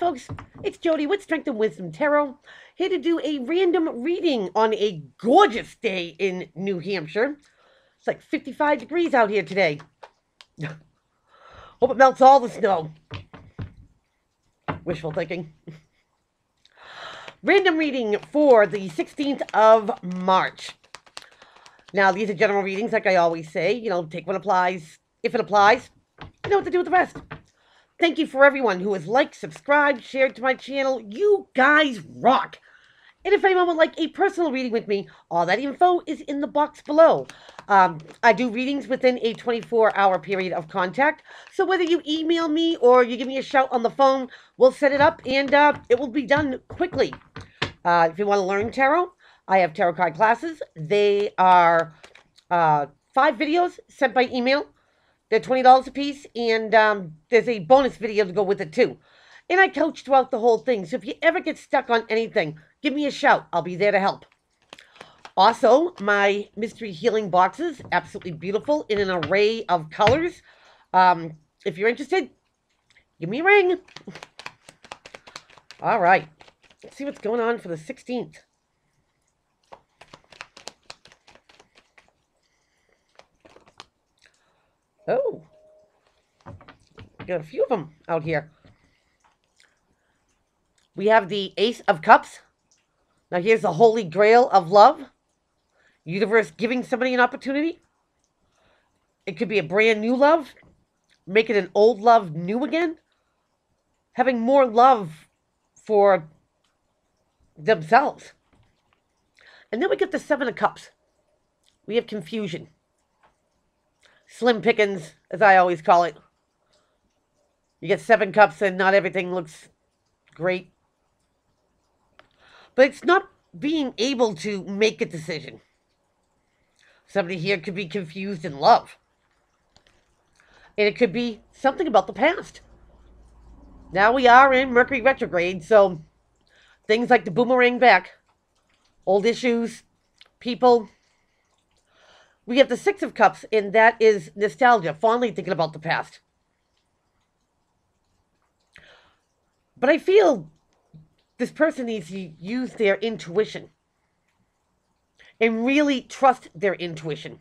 folks, it's Jody with Strength and Wisdom Tarot, here to do a random reading on a gorgeous day in New Hampshire. It's like 55 degrees out here today. Hope it melts all the snow. Wishful thinking. Random reading for the 16th of March. Now, these are general readings, like I always say. You know, take what applies. If it applies, you know what to do with the rest. Thank you for everyone who has liked, subscribed, shared to my channel. You guys rock. And if anyone would like a personal reading with me, all that info is in the box below. Um, I do readings within a 24 hour period of contact. So whether you email me or you give me a shout on the phone, we'll set it up and uh, it will be done quickly. Uh, if you want to learn tarot, I have tarot card classes. They are uh, five videos sent by email. They're $20 a piece, and um, there's a bonus video to go with it too. And I coach throughout the whole thing. So if you ever get stuck on anything, give me a shout. I'll be there to help. Also, my mystery healing boxes, absolutely beautiful in an array of colors. Um, if you're interested, give me a ring. All right. Let's see what's going on for the 16th. Oh. We got a few of them out here. We have the Ace of Cups. Now here's the Holy Grail of Love. Universe giving somebody an opportunity. It could be a brand new love. Making an old love new again. Having more love for themselves. And then we get the Seven of Cups. We have confusion. Slim pickings, as I always call it. You get seven cups and not everything looks great. But it's not being able to make a decision. Somebody here could be confused in love. And it could be something about the past. Now we are in Mercury retrograde, so things like the boomerang back, old issues, people, we have the Six of Cups, and that is nostalgia, fondly thinking about the past. But I feel this person needs to use their intuition and really trust their intuition.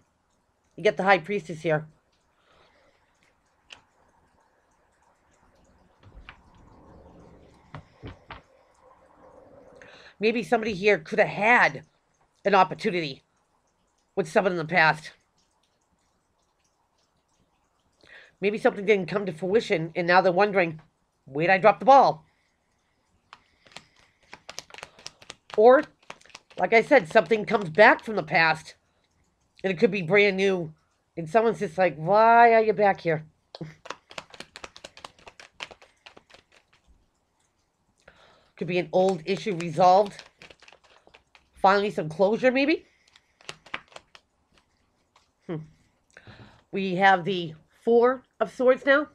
You get the High Priestess here. Maybe somebody here could have had an opportunity with someone in the past. Maybe something didn't come to fruition and now they're wondering, where'd I drop the ball? Or, like I said, something comes back from the past and it could be brand new. And someone's just like, why are you back here? could be an old issue resolved. Finally, some closure, maybe? We have the Four of Swords now.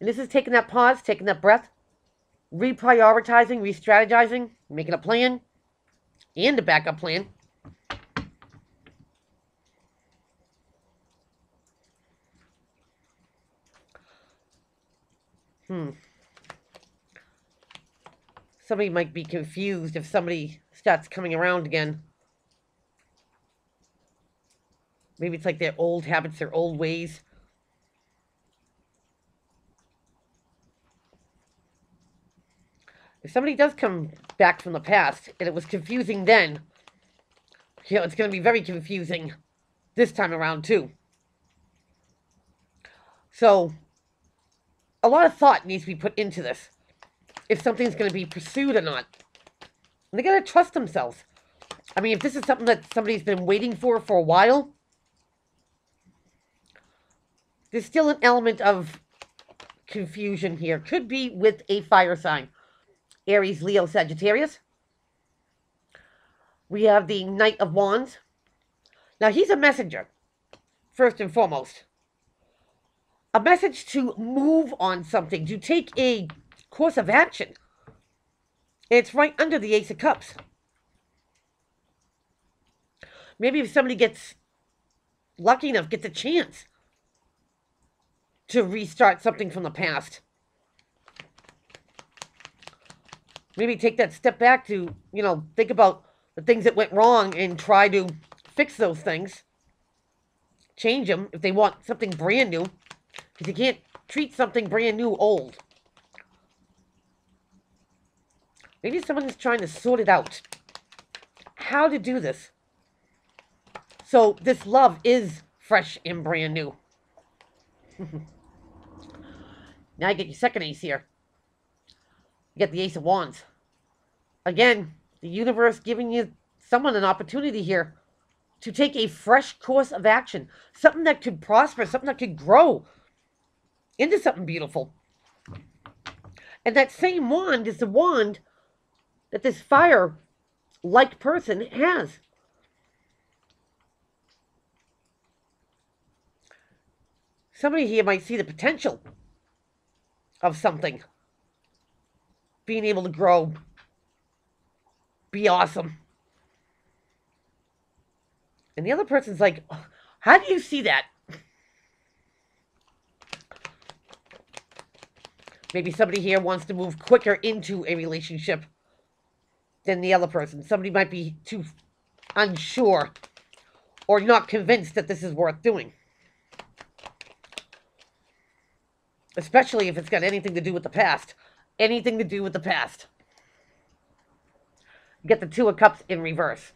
And this is taking that pause, taking that breath, reprioritizing, re-strategizing, making a plan, and a backup plan. Hmm. Somebody might be confused if somebody starts coming around again. Maybe it's like their old habits, their old ways. If somebody does come back from the past and it was confusing then, you know, it's going to be very confusing this time around too. So, a lot of thought needs to be put into this. If something's going to be pursued or not. And they got to trust themselves. I mean, if this is something that somebody's been waiting for for a while, there's still an element of confusion here. Could be with a fire sign. Aries, Leo, Sagittarius. We have the Knight of Wands. Now, he's a messenger, first and foremost. A message to move on something, to take a course of action. It's right under the Ace of Cups. Maybe if somebody gets lucky enough, gets a chance to restart something from the past. maybe take that step back to, you know, think about the things that went wrong and try to fix those things. Change them if they want something brand new. Because you can't treat something brand new old. Maybe someone is trying to sort it out. How to do this. So this love is fresh and brand new. now you get your second ace here. You get the ace of wands. Again, the universe giving you someone an opportunity here to take a fresh course of action. Something that could prosper, something that could grow into something beautiful. And that same wand is the wand that this fire like person has. Somebody here might see the potential of something being able to grow, be awesome. And the other person's like, How do you see that? Maybe somebody here wants to move quicker into a relationship than the other person. Somebody might be too unsure or not convinced that this is worth doing. Especially if it's got anything to do with the past. Anything to do with the past. Get the Two of Cups in reverse.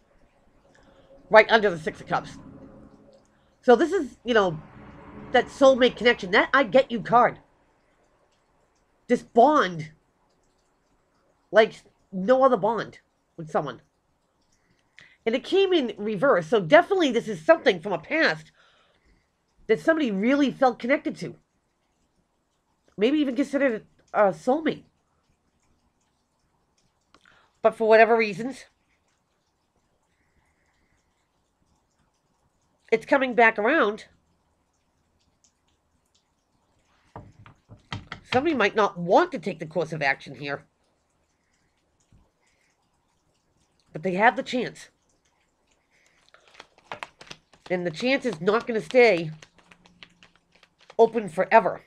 Right under the Six of Cups. So this is, you know, that soulmate connection. That I get you card this bond like no other bond with someone. And it came in reverse. So definitely this is something from a past that somebody really felt connected to. Maybe even considered a soulmate. But for whatever reasons, it's coming back around Somebody might not want to take the course of action here. But they have the chance. And the chance is not going to stay open forever.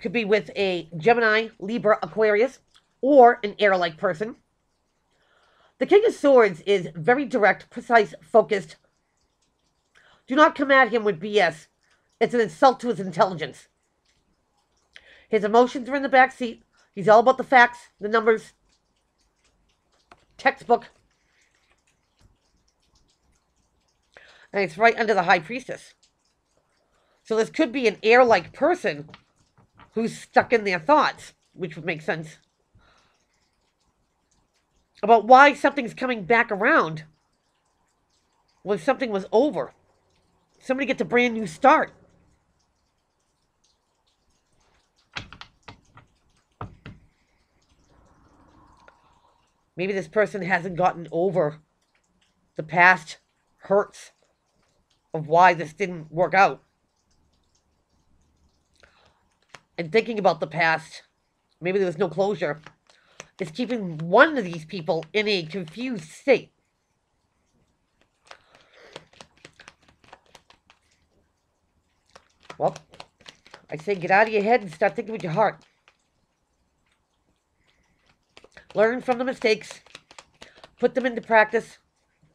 Could be with a Gemini, Libra, Aquarius, or an air-like person. The King of Swords is very direct, precise, focused. Do not come at him with BS. It's an insult to his intelligence. His emotions are in the back seat. He's all about the facts, the numbers. Textbook. And it's right under the High Priestess. So this could be an air-like person who's stuck in their thoughts, which would make sense. About why something's coming back around when something was over. Somebody gets a brand new start. Maybe this person hasn't gotten over the past hurts of why this didn't work out. And thinking about the past, maybe there was no closure, is keeping one of these people in a confused state. Well, I say get out of your head and start thinking with your heart. Learn from the mistakes. Put them into practice.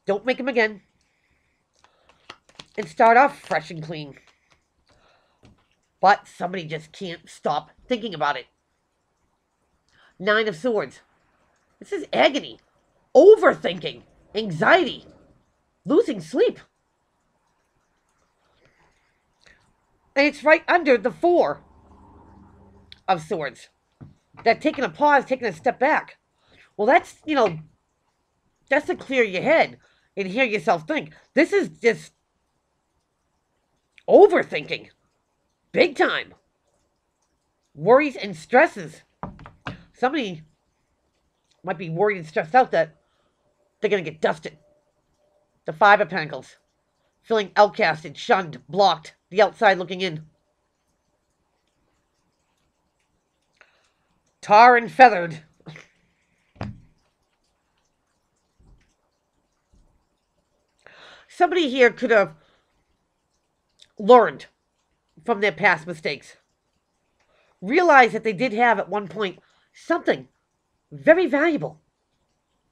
Don't make them again. And start off fresh and clean. But somebody just can't stop thinking about it. Nine of Swords. This is agony. Overthinking. Anxiety. Losing sleep. And it's right under the Four of Swords. That taking a pause, taking a step back. Well, that's, you know, that's to clear your head and hear yourself think. This is just overthinking. Big time. Worries and stresses. Somebody might be worried and stressed out that they're going to get dusted. The Five of Pentacles. Feeling outcasted, shunned, blocked, the outside looking in. Tar and feathered. somebody here could have learned from their past mistakes. Realize that they did have at one point something very valuable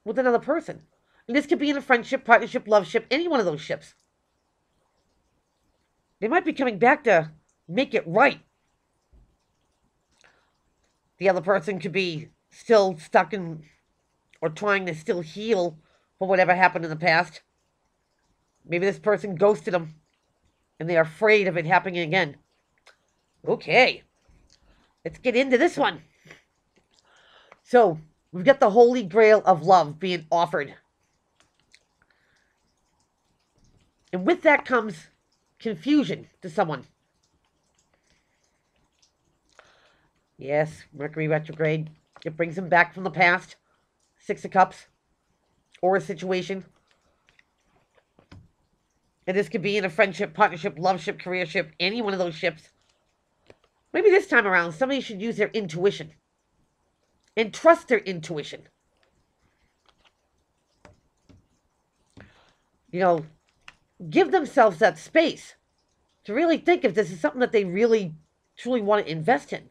with another person. And this could be in a friendship, partnership, love ship, any one of those ships. They might be coming back to make it right. The other person could be still stuck in or trying to still heal for whatever happened in the past. Maybe this person ghosted them and they're afraid of it happening again. Okay, let's get into this one. So, we've got the Holy Grail of Love being offered. And with that comes confusion to someone. Yes, Mercury retrograde. It brings them back from the past. Six of Cups. Or a situation. And this could be in a friendship, partnership, love ship, career ship, any one of those ships. Maybe this time around, somebody should use their intuition. And trust their intuition. You know, give themselves that space to really think if this is something that they really, truly want to invest in.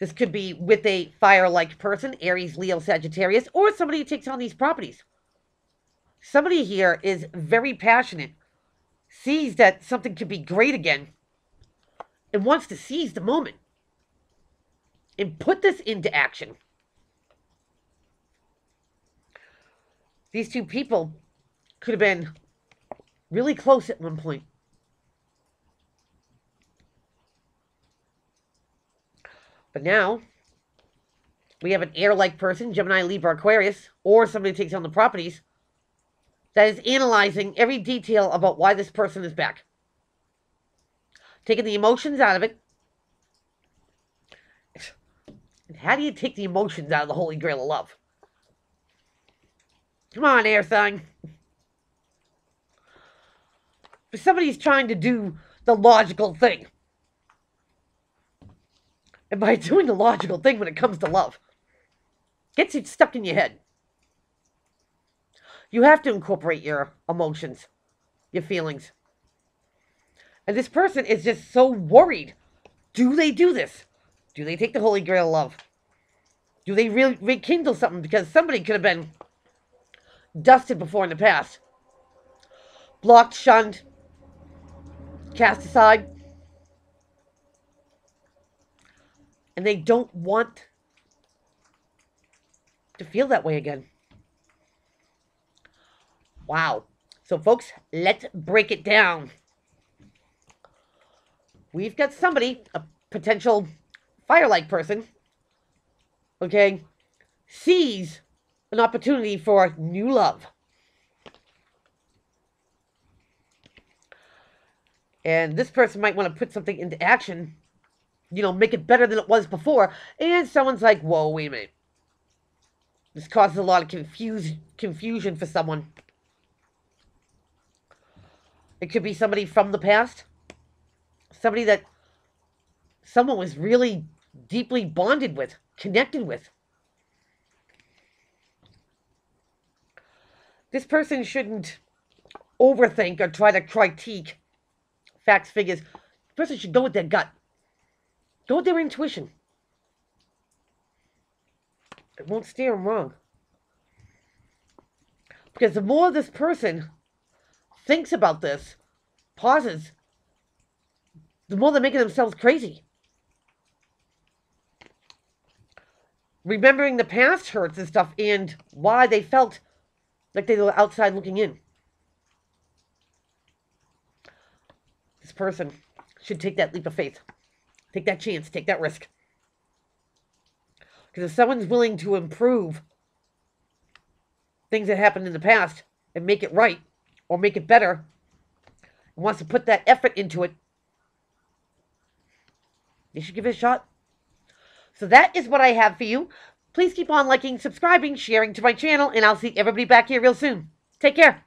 This could be with a fire like person, Aries, Leo, Sagittarius, or somebody who takes on these properties. Somebody here is very passionate, sees that something could be great again, and wants to seize the moment and put this into action. These two people could have been really close at one point. But now, we have an air-like person, Gemini, Libra, Aquarius, or somebody takes on the properties, that is analyzing every detail about why this person is back. Taking the emotions out of it. And how do you take the emotions out of the Holy Grail of Love? Come on, air. If somebody's trying to do the logical thing, and by doing the logical thing when it comes to love, gets it stuck in your head. You have to incorporate your emotions, your feelings. And this person is just so worried. Do they do this? Do they take the Holy Grail of love? Do they really rekindle something? Because somebody could have been dusted before in the past. Blocked, shunned, cast aside. And they don't want to feel that way again. Wow. So, folks, let's break it down. We've got somebody, a potential fire-like person, okay, sees an opportunity for new love. And this person might want to put something into action, you know, make it better than it was before. And someone's like, whoa, wait a minute. This causes a lot of confuse, confusion for someone. It could be somebody from the past. Somebody that someone was really deeply bonded with, connected with. This person shouldn't overthink or try to critique facts, figures. The person should go with their gut. Go with their intuition. It won't steer them wrong. Because the more this person thinks about this, pauses, the more they're making themselves crazy. Remembering the past hurts and stuff and why they felt like they were outside looking in. This person should take that leap of faith. Take that chance. Take that risk. Because if someone's willing to improve things that happened in the past and make it right, or make it better and wants to put that effort into it, you should give it a shot. So that is what I have for you. Please keep on liking, subscribing, sharing to my channel, and I'll see everybody back here real soon. Take care.